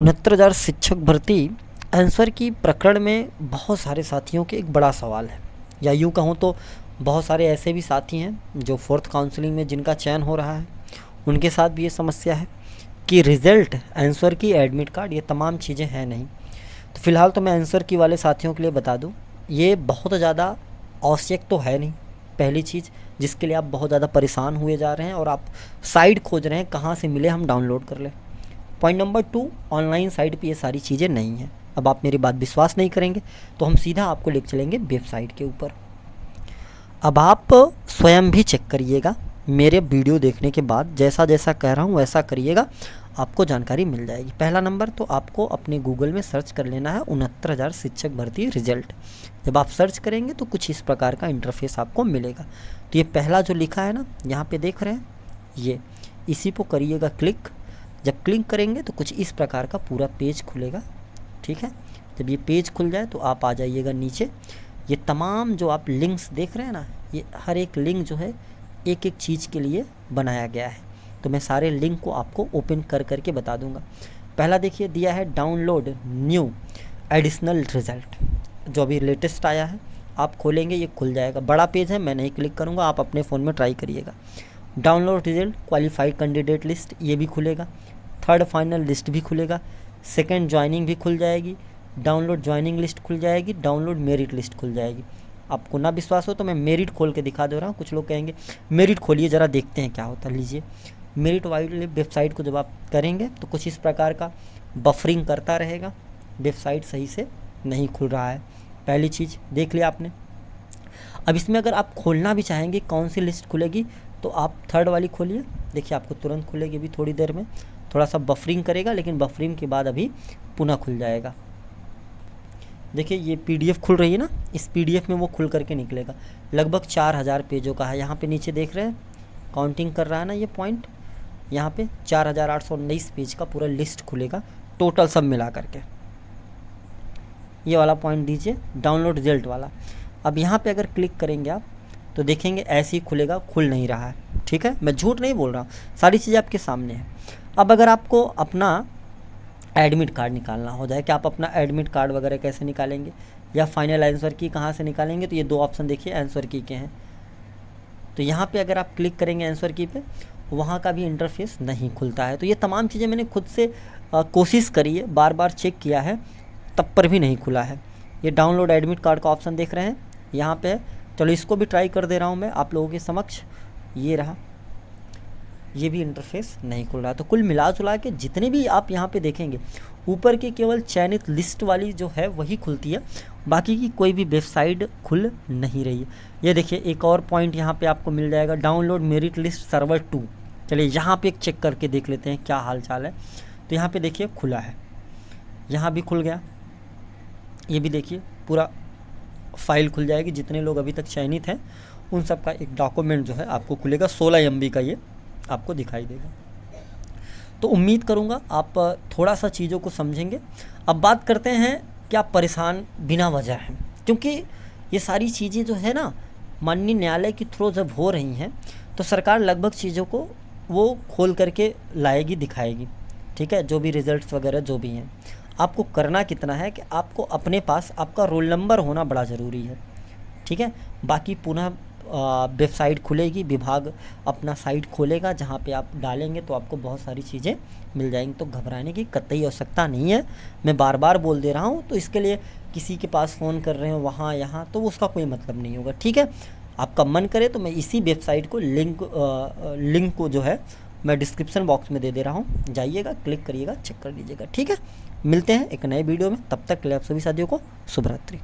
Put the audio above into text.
उनहत्तर हज़ार शिक्षक भर्ती आंसर की प्रकरण में बहुत सारे साथियों के एक बड़ा सवाल है। या यूँ कहूँ तो बहुत सारे ऐसे भी साथी हैं जो फोर्थ काउंसलिंग में जिनका चयन हो रहा है। उनके साथ भी ये समस्या है कि result, answer key admit card, ये तमाम चीज़ें हैं नहीं। तो फ़िलहाल तो मैं आंसर की वाले साथियों के लिए बता दूँ, ये बहुत ज़्यादा आवश्यक तो है नहीं। पहली चीज़, जिसके लिए आप बहुत ज़्यादा परेशान हुए जा रहे हैं और आप साइट खोज रहे हैं, कहाँ से मिले हम डाउनलोड कर लें। Point number two online site पे ये सारी चीज़ें नहीं हैं। अब आप मेरी बात विश्वास नहीं करेंगे तो हम सीधा आपको लेकर चलेंगे वेबसाइट के ऊपर। अब आप स्वयं भी चेक करिएगा, मेरे वीडियो देखने के बाद जैसा जैसा कह रहा हूँ वैसा करिएगा, आपको जानकारी मिल जाएगी। पहला नंबर तो आपको अपने गूगल में सर्च कर लेना है उनहत्तर हज़ार शिक्षक भर्ती रिज़ल्ट। जब आप सर्च करेंगे तो कुछ इस प्रकार का इंटरफेस आपको मिलेगा। तो ये पहला जो लिखा है ना, यहाँ पे देख रहे हैं, ये। इसी को करिएगा क्लिक जब क्लिक करेंगे तो कुछ इस प्रकार का पूरा पेज खुलेगा, ठीक है? जब ये पेज खुल जाए तो आप आ जाइएगा नीचे। ये तमाम जो आप लिंक्स देख रहे हैं ना, ये हर एक लिंक जो है एक एक चीज़ के लिए बनाया गया है। तो मैं सारे लिंक को आपको ओपन कर करके बता दूँगा। पहला देखिए, दिया है डाउनलोड न्यू एडिशनल रिज़ल्ट। जो अभी लेटेस्ट आया है, आप खोलेंगे, ये खुल जाएगा। बड़ा पेज है, मैं नहीं क्लिक करूँगा, आप अपने फ़ोन में ट्राई करिएगा। Download result qualified candidate list ये भी खुलेगा। थर्ड फाइनल लिस्ट भी खुलेगा। सेकेंड ज्वाइनिंग भी खुल जाएगी। डाउनलोड ज्वाइनिंग लिस्ट खुल जाएगी। डाउनलोड मेरिट लिस्ट खुल जाएगी। आपको ना विश्वास हो तो मैं मेरिट खोल के दिखा दे रहा हूँ। कुछ लोग कहेंगे मेरिट खोलिए, ज़रा देखते हैं क्या होता लीजिए। मेरिट वाइड वेबसाइट को जब आप करेंगे तो कुछ इस प्रकार का बफरिंग करता रहेगा। वेबसाइट सही से नहीं खुल रहा है। पहली चीज़ देख लिया आपने। अब इसमें अगर आप खोलना भी चाहेंगे, कौन सी लिस्ट खुलेगी तो आप थर्ड वाली खोलिए। देखिए, आपको तुरंत खुलेगी अभी थोड़ी देर में। थोड़ा सा बफरिंग करेगा, लेकिन बफरिंग के बाद अभी पुनः खुल जाएगा। देखिए, ये पीडीएफ खुल रही है ना? इस पीडीएफ में वो खुल करके निकलेगा। लगभग चार हज़ार पेजों का है। यहाँ पे नीचे देख रहे हैं? काउंटिंग कर रहा है ना ये पॉइंट यहाँ पे चार हज़ार आठ सौ उन्नीस पेज का पूरा लिस्ट खुलेगा टोटल सब मिला करके। ये वाला पॉइंट दीजिए डाउनलोड रिज़ल्ट वाला। अब यहाँ पे अगर क्लिक करेंगे आप तो देखेंगे ऐसे ही खुलेगा खुल नहीं रहा है। ठीक है? मैं झूठ नहीं बोल रहा हूँ सारी चीज़ें आपके सामने हैं। अब अगर आपको अपना एडमिट कार्ड निकालना हो जाए कि आप अपना एडमिट कार्ड वगैरह कैसे निकालेंगे या फाइनल आंसर की कहाँ से निकालेंगे तो ये दो ऑप्शन देखिए आंसर की के हैं। तो यहाँ पे अगर आप क्लिक करेंगे आंसर की पे वहाँ का भी इंटरफेस नहीं खुलता है। तो ये तमाम चीज़ें मैंने खुद से आ, कोशिश करी है बार बार चेक किया है तब पर भी नहीं खुला है। ये डाउनलोड एडमिट कार्ड का ऑप्शन देख रहे हैं। यहाँ पे। चलो इसको भी ट्राई कर दे रहा हूँ मैं आप लोगों के समक्ष। ये रहा। ये भी इंटरफेस नहीं खुल रहा। तो कुल मिला जुला के जितने भी आप यहाँ पे देखेंगे, ऊपर की केवल चयनित लिस्ट वाली जो है वही खुलती है। बाकी की कोई भी वेबसाइट खुल नहीं रही है। ये देखिए, एक और पॉइंट यहाँ पे आपको मिल जाएगा। Download merit list server two चलिए यहाँ पे चेक करके देख लेते हैं क्या हाल चाल है। तो यहाँ पे देखिए खुला है। यहाँ भी खुल गया। ये भी देखिए, पूरा फ़ाइल खुल जाएगी, जितने लोग अभी तक चयनित हैं, उन सब का एक डॉक्यूमेंट जो है आपको खुलेगा, सोलह एम का ये आपको दिखाई देगा। तो उम्मीद करूँगा आप थोड़ा सा चीज़ों को समझेंगे। अब बात करते हैं कि आप परेशान बिना वजह हैं? क्योंकि ये सारी चीज़ें जो है ना, माननीय न्यायालय के थ्रू जब हो रही हैं तो सरकार लगभग चीज़ों को वो खोल करके लाएगी, दिखाएगी। ठीक है? जो भी रिज़ल्ट वगैरह जो भी हैं। आपको करना कितना है कि आपको अपने पास आपका रोल नंबर होना बड़ा ज़रूरी है ठीक है? बाकी पुनः वेबसाइट खुलेगी विभाग अपना साइट खोलेगा जहाँ पे आप डालेंगे तो आपको बहुत सारी चीज़ें मिल जाएँगी। तो घबराने की कतई आवश्यकता नहीं है। मैं बार बार बोल दे रहा हूँ तो इसके लिए किसी के पास फ़ोन कर रहे हो वहाँ यहाँ तो उसका कोई मतलब नहीं होगा ठीक है? आपका मन करे तो मैं इसी वेबसाइट को लिंक आ, लिंक को जो है मैं डिस्क्रिप्शन बॉक्स में दे दे रहा हूँ। जाइएगा क्लिक करिएगा चेक कर लीजिएगा, ठीक है? मिलते हैं एक नए वीडियो में। तब तक के लिए आप सभी साथियों को शुभरात्रि।